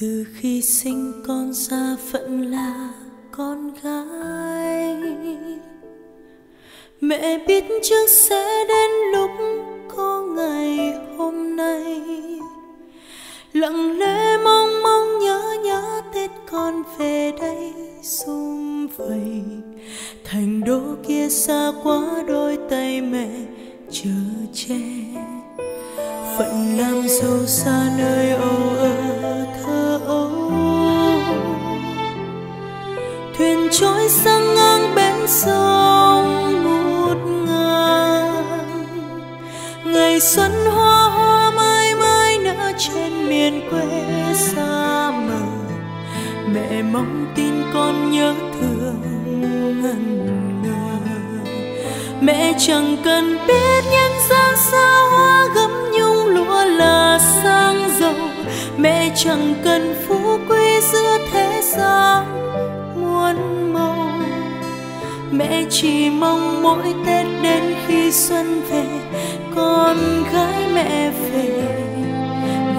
từ khi sinh con ra phận là con gái. Mẹ biết trước sẽ đến lúc có ngày hôm nay. Lặng lẽ mong mong nhớ nhớ tết con về đây sum vầy. Thành đô kia xa quá đôi tay mẹ chờ che. Phận làm sâu xa nơi âu ơ thơ thuyền trôi sang ngang bến sông một ngàn. Ngày xuân hoa hoa mãi mãi nở trên miền quê xa mờ. Mẹ mong tin con nhớ thương ngần ngờ mẹ chẳng cần biết nhân gian xa hoa gấm nhung lụa là sang giàu. Mẹ chẳng cần phú quý giữa thế gian muôn màu mẹ chỉ mong mỗi tết đến khi xuân về, con gái mẹ về.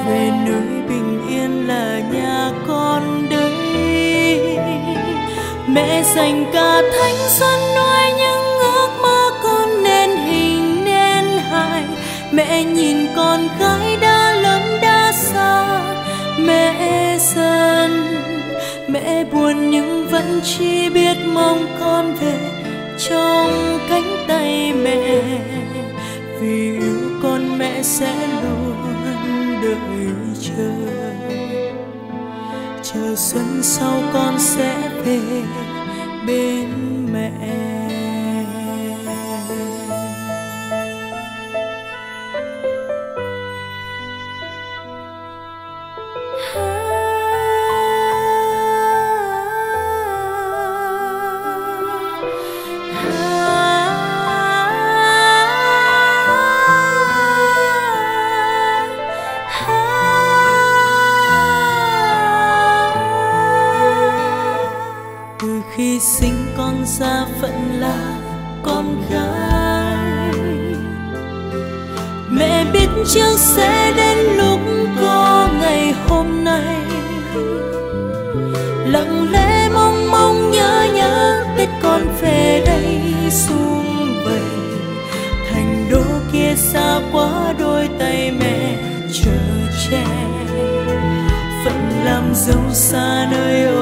Về nơi bình yên là nhà con đây mẹ dành cả thanh xuân nuôi những ước mơ con nên hình nên hài. Mẹ nhìn con gái đã lớn đã xa, mẹ dần mẹ buồn nhưng vẫn chỉ biết mong con về trong cánh tay mẹ. Vì yêu con mẹ sẽ luôn đợi chờ. Chờ xuân sau con sẽ về bên mẹ. Sinh con ra phận là con gái. Mẹ biết trước sẽ đến lúc có ngày hôm nay. Lặng lẽ mong mong nhớ nhớ tết con về đây sum vầy thành đô kia xa quá đôi tay mẹ chờ che. Phận làm dâu xa nơi ô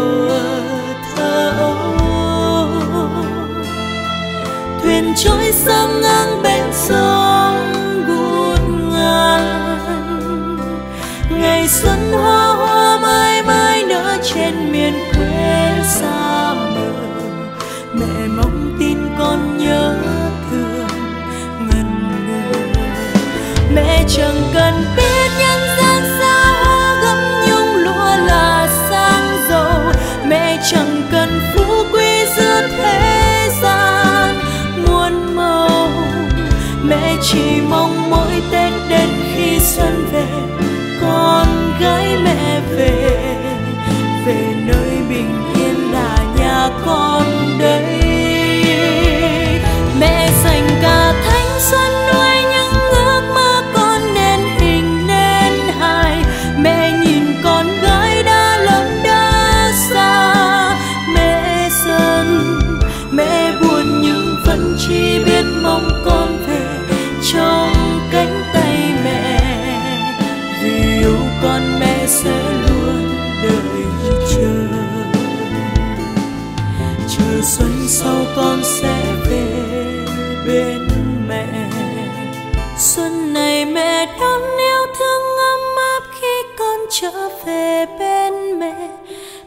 chờ xuân sau con sẽ về bên mẹ. Xuân này mẹ đón yêu thương ấm áp khi con trở về bên mẹ.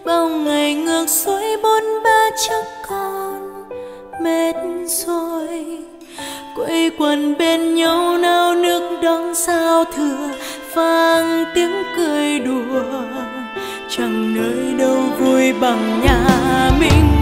Bao ngày ngược xuôi bốn ba chắc con mệt rồi. Quây quần bên nhau nao nước đón sao thừa, vang tiếng cười đùa. Chẳng nơi đâu vui bằng nhà mình.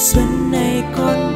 Xuân này con